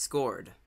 scored.